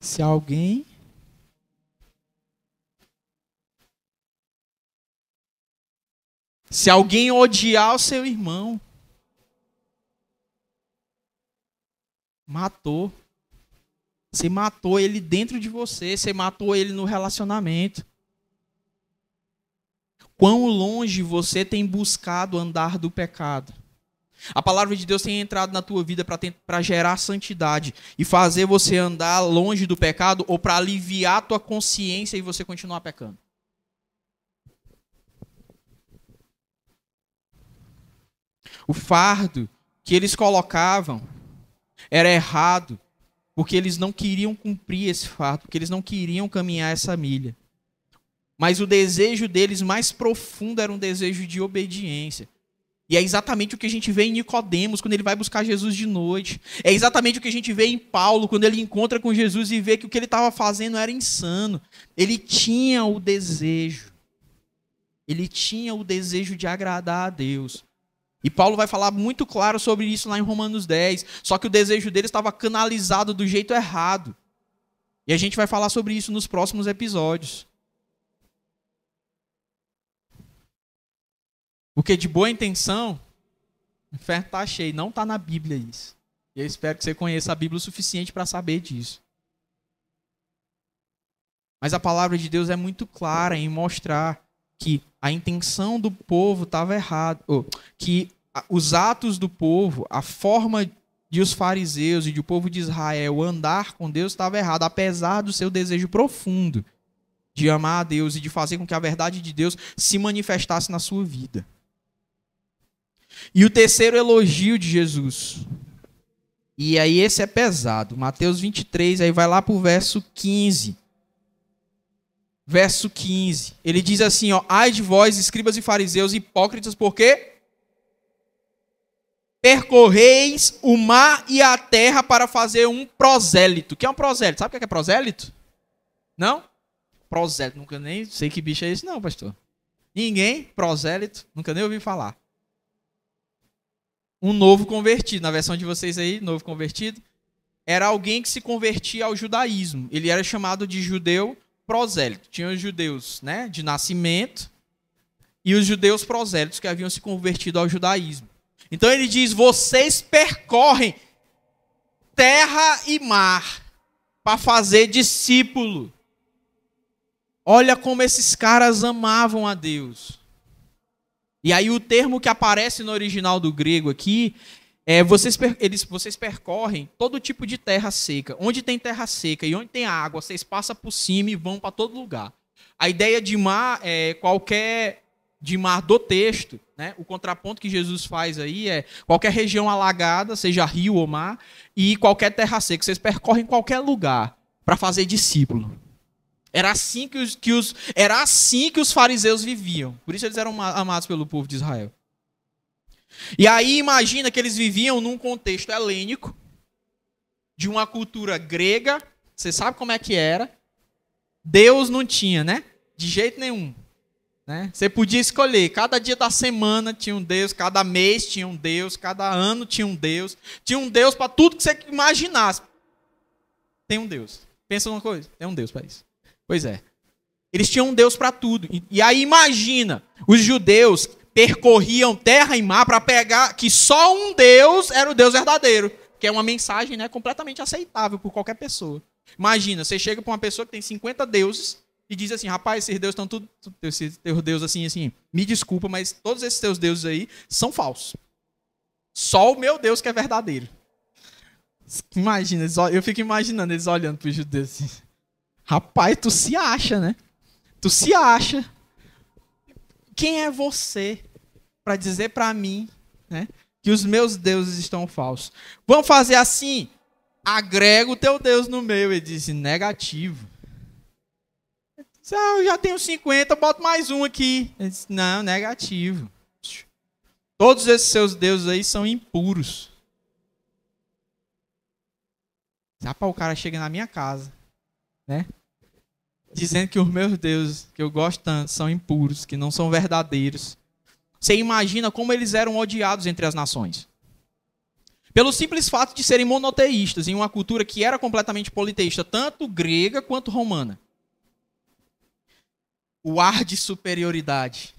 Se alguém Se alguém odiar o seu irmão, matou. Você matou ele dentro de você, você matou ele no relacionamento. Quão longe você tem buscado andar do pecado? A palavra de Deus tem entrado na tua vida para gerar santidade e fazer você andar longe do pecado ou para aliviar a tua consciência e você continuar pecando. O fardo que eles colocavam era errado, porque eles não queriam cumprir esse fardo, porque eles não queriam caminhar essa milha. Mas o desejo deles mais profundo era um desejo de obediência. E é exatamente o que a gente vê em Nicodemos quando ele vai buscar Jesus de noite. É exatamente o que a gente vê em Paulo quando ele encontra com Jesus e vê que o que ele estava fazendo era insano. Ele tinha o desejo. Ele tinha o desejo de agradar a Deus. E Paulo vai falar muito claro sobre isso lá em Romanos 10. Só que o desejo dele estava canalizado do jeito errado. E a gente vai falar sobre isso nos próximos episódios. Porque de boa intenção O inferno está cheio. Não está na Bíblia isso. E eu espero que você conheça a Bíblia o suficiente para saber disso. Mas a palavra de Deus é muito clara em mostrar que a intenção do povo estava errada, que os atos do povo, a forma de os fariseus e de o povo de Israel andar com Deus estava errado, apesar do seu desejo profundo de amar a Deus e de fazer com que a verdade de Deus se manifestasse na sua vida. E o terceiro elogio de Jesus. E aí esse é pesado. Mateus 23, aí vai lá para o verso 15. Verso 15. Ele diz assim, ó: "Ai de vós, escribas e fariseus hipócritas, porque percorreis o mar e a terra para fazer um prosélito". Que é um prosélito? Sabe o que é prosélito? Não? Prosélito, nunca nem sei que bicho é esse não, pastor. Ninguém, prosélito, nunca nem ouvi falar um novo convertido. Na versão de vocês aí, novo convertido, era alguém que se convertia ao judaísmo. Ele era chamado de judeu prosélito. Tinha os judeus né, de nascimento e os judeus prosélitos que haviam se convertido ao judaísmo. Então ele diz: vocês percorrem terra e mar para fazer discípulo. Olha como esses caras amavam a Deus. E aí o termo que aparece no original do grego aqui é vocês, eles, vocês percorrem todo tipo de terra seca. Onde tem terra seca e onde tem água, vocês passam por cima e vão para todo lugar. A ideia de mar é qualquer de mar do texto, né? O contraponto que Jesus faz aí é qualquer região alagada, seja rio ou mar, e qualquer terra seca. Vocês percorrem qualquer lugar para fazer discípulo. Era assim que os, que os, era assim que os fariseus viviam. Por isso eles eram amados pelo povo de Israel. E aí imagina que eles viviam num contexto helênico, de uma cultura grega. Você sabe como é que era? Deus não tinha, né? De jeito nenhum. Né? Você podia escolher, cada dia da semana tinha um Deus, cada mês tinha um Deus, cada ano tinha um Deus. Tinha um Deus para tudo que você imaginasse. Tem um Deus. Pensa numa coisa, tem um Deus para isso. Pois é. Eles tinham um Deus para tudo. E aí imagina, os judeus percorriam terra e mar para pegar que só um Deus era o Deus verdadeiro, que é uma mensagem, né, completamente aceitável por qualquer pessoa. Imagina, você chega para uma pessoa que tem 50 deuses e diz assim: "Rapaz, esses deuses estão tudo esses teus deuses assim assim, me desculpa, mas todos esses teus deuses aí são falsos. Só o meu Deus que é verdadeiro." Imagina, eu fico imaginando eles olhando para os judeus assim. Rapaz, tu se acha, né? Tu se acha. Quem é você para dizer para mim, né, que os meus deuses estão falsos? Vamos fazer assim? Agrega o teu Deus no meu. Ele disse negativo. Ah, eu já tenho 50, boto mais um aqui. Ele disse, não, negativo. Todos esses seus deuses aí são impuros. Rapaz, o cara chega na minha casa né? Dizendo que os meus deuses, que eu gosto tanto, são impuros, que não são verdadeiros. Você imagina como eles eram odiados entre as nações. Pelo simples fato de serem monoteístas em uma cultura que era completamente politeísta, tanto grega quanto romana. O ar de superioridade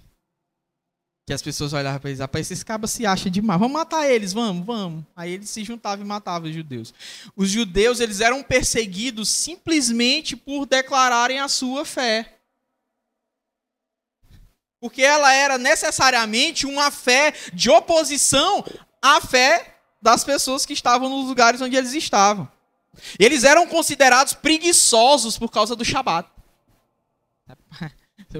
que as pessoas olhavam para eles, rapaz, esses cabas se acham demais. Vamos matar eles, vamos, vamos. Aí eles se juntavam e matavam os judeus. Os judeus, eles eram perseguidos simplesmente por declararem a sua fé. Porque ela era necessariamente uma fé de oposição à fé das pessoas que estavam nos lugares onde eles estavam. Eles eram considerados preguiçosos por causa do Shabat.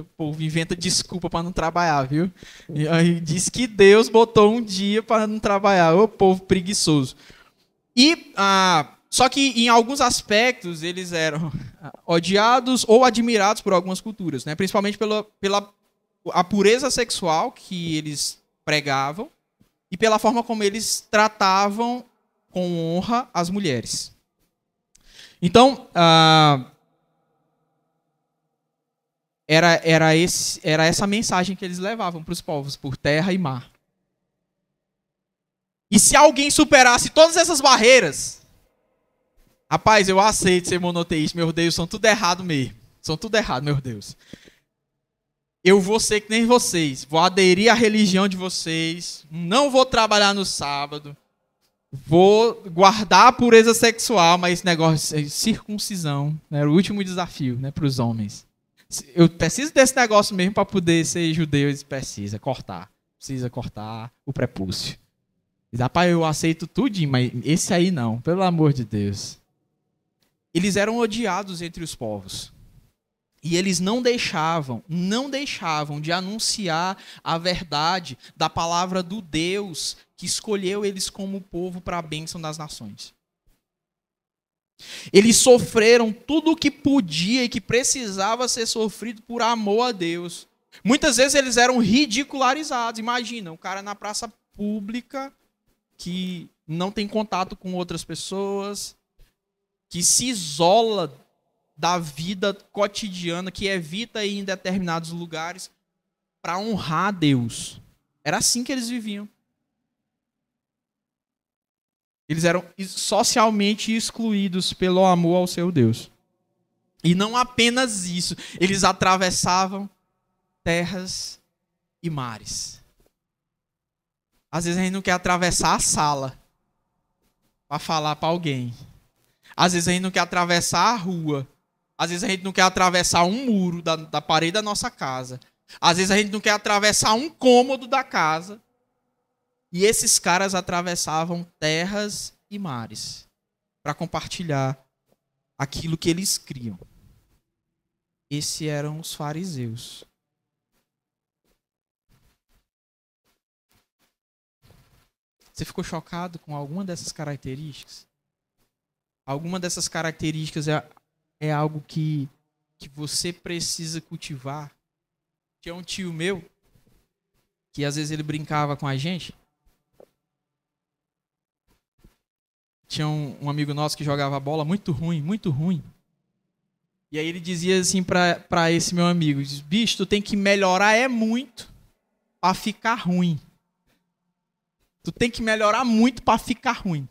O povo inventa desculpa para não trabalhar, viu? E aí diz que Deus botou um dia para não trabalhar. O povo preguiçoso. E ah, só que em alguns aspectos eles eram odiados ou admirados por algumas culturas, né? Principalmente pela, pela a pureza sexual que eles pregavam e pela forma como eles tratavam com honra as mulheres. Então, ah, era, era, esse, era essa mensagem que eles levavam para os povos, por terra e mar. E se alguém superasse todas essas barreiras, rapaz, eu aceito ser monoteísta, meus Deus, são tudo errado mesmo. São tudo errado, meu Deus. eu vou ser que nem vocês, vou aderir à religião de vocês, não vou trabalhar no sábado, vou guardar a pureza sexual, mas esse negócio de circuncisão né, era o último desafio né, para os homens. Eu preciso desse negócio mesmo para poder ser judeu, eles precisam cortar. Precisa cortar o prepúcio. Diz, rapaz, eu aceito tudo, mas esse aí não, pelo amor de Deus. Eles eram odiados entre os povos. E eles não deixavam, não deixavam de anunciar a verdade da palavra do Deus que escolheu eles como povo para a bênção das nações. Eles sofreram tudo o que podia e que precisava ser sofrido por amor a Deus. Muitas vezes eles eram ridicularizados. Imagina, um cara na praça pública que não tem contato com outras pessoas, que se isola da vida cotidiana, que evita ir em determinados lugares para honrar Deus. Era assim que eles viviam. Eles eram socialmente excluídos pelo amor ao seu Deus. E não apenas isso, eles atravessavam terras e mares. Às vezes a gente não quer atravessar a sala para falar para alguém. Às vezes a gente não quer atravessar a rua às vezes a gente não quer atravessar um muro da, da parede da nossa casa. Às vezes a gente não quer atravessar um cômodo da casa. E esses caras atravessavam terras e mares para compartilhar aquilo que eles criam. Esses eram os fariseus. Você ficou chocado com alguma dessas características? Alguma dessas características é é algo que, que você precisa cultivar. Tinha um tio meu, que às vezes ele brincava com a gente. Tinha um, um amigo nosso que jogava bola muito ruim, muito ruim. E aí ele dizia assim para esse meu amigo: bicho, tu tem que melhorar é muito para ficar ruim. Tu tem que melhorar muito para ficar ruim.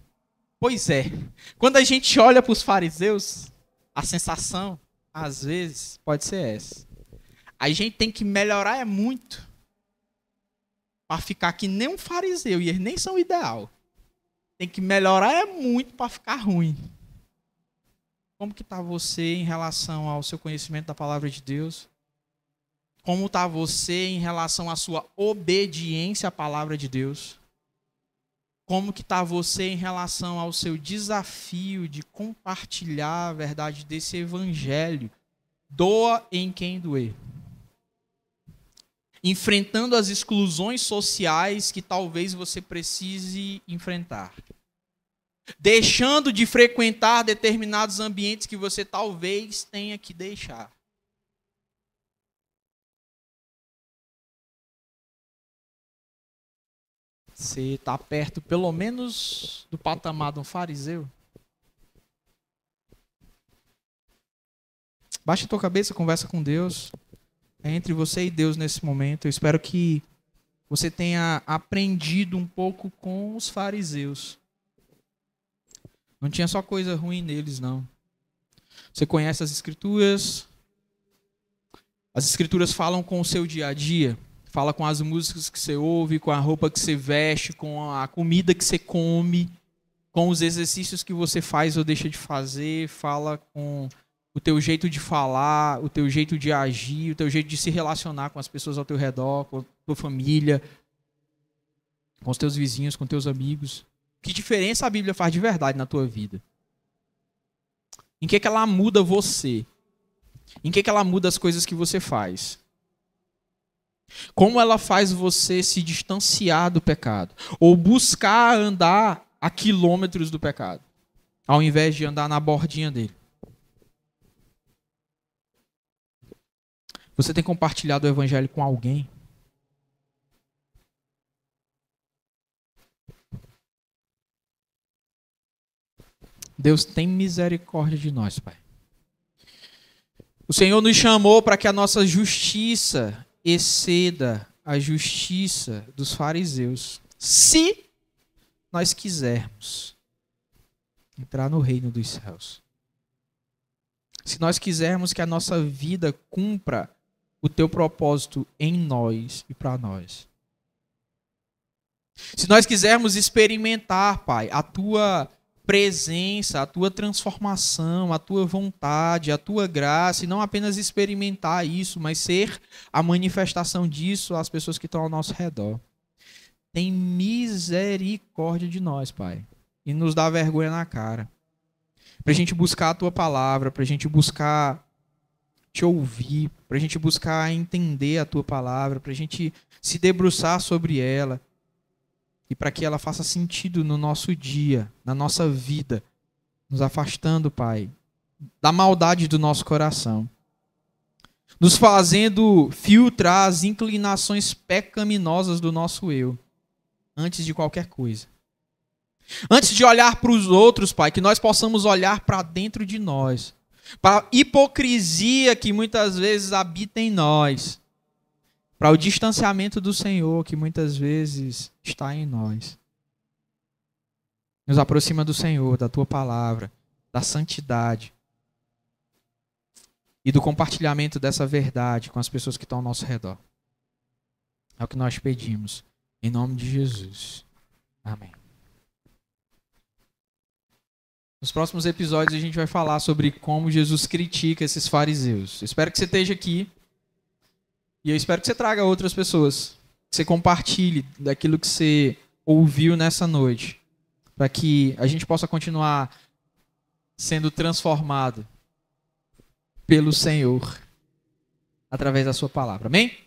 Pois é. Quando a gente olha para os fariseus, a sensação, às vezes, pode ser essa. A gente tem que melhorar é muito para ficar que nem um fariseu, e eles nem são ideal. Tem que melhorar é muito para ficar ruim. Como que está você em relação ao seu conhecimento da palavra de Deus? Como está você em relação à sua obediência à palavra de Deus? Como que está você em relação ao seu desafio de compartilhar a verdade desse evangelho? Doa em quem doer. Enfrentando as exclusões sociais que talvez você precise enfrentar. Deixando de frequentar determinados ambientes que você talvez tenha que deixar. Você está perto, pelo menos, do patamar de um fariseu? Baixa a tua cabeça, conversa com Deus. É entre você e Deus nesse momento. Eu espero que você tenha aprendido um pouco com os fariseus. Não tinha só coisa ruim neles, não. Você conhece as escrituras. As escrituras falam com o seu dia a dia fala com as músicas que você ouve, com a roupa que você veste, com a comida que você come, com os exercícios que você faz ou deixa de fazer, fala com o teu jeito de falar, o teu jeito de agir, o teu jeito de se relacionar com as pessoas ao teu redor, com a tua família, com os teus vizinhos, com teus amigos. Que diferença a Bíblia faz de verdade na tua vida? Em que, que ela muda você? Em que, que ela muda as coisas que você faz? Como ela faz você se distanciar do pecado? Ou buscar andar a quilômetros do pecado, ao invés de andar na bordinha dele? Você tem compartilhado o evangelho com alguém? Deus tem misericórdia de nós, Pai. O Senhor nos chamou para que a nossa justiça exceda a justiça dos fariseus, se nós quisermos entrar no reino dos céus. Se nós quisermos que a nossa vida cumpra o teu propósito em nós e para nós. Se nós quisermos experimentar, Pai, a tua presença, a tua transformação, a tua vontade, a tua graça, e não apenas experimentar isso, mas ser a manifestação disso às pessoas que estão ao nosso redor. Tem misericórdia de nós, Pai, e nos dá vergonha na cara. Para a gente buscar a tua palavra, para a gente buscar te ouvir, para a gente buscar entender a tua palavra, para a gente se debruçar sobre ela e para que ela faça sentido no nosso dia, na nossa vida, nos afastando, Pai, da maldade do nosso coração, nos fazendo filtrar as inclinações pecaminosas do nosso eu, antes de qualquer coisa. Antes de olhar para os outros, Pai, que nós possamos olhar para dentro de nós, para a hipocrisia que muitas vezes habita em nós para o distanciamento do Senhor que muitas vezes está em nós. Nos aproxima do Senhor, da tua palavra, da santidade e do compartilhamento dessa verdade com as pessoas que estão ao nosso redor. É o que nós pedimos. Em nome de Jesus. Amém. Nos próximos episódios a gente vai falar sobre como Jesus critica esses fariseus. Espero que você esteja aqui. E eu espero que você traga outras pessoas, que você compartilhe daquilo que você ouviu nessa noite, para que a gente possa continuar sendo transformado pelo Senhor através da sua palavra. Amém?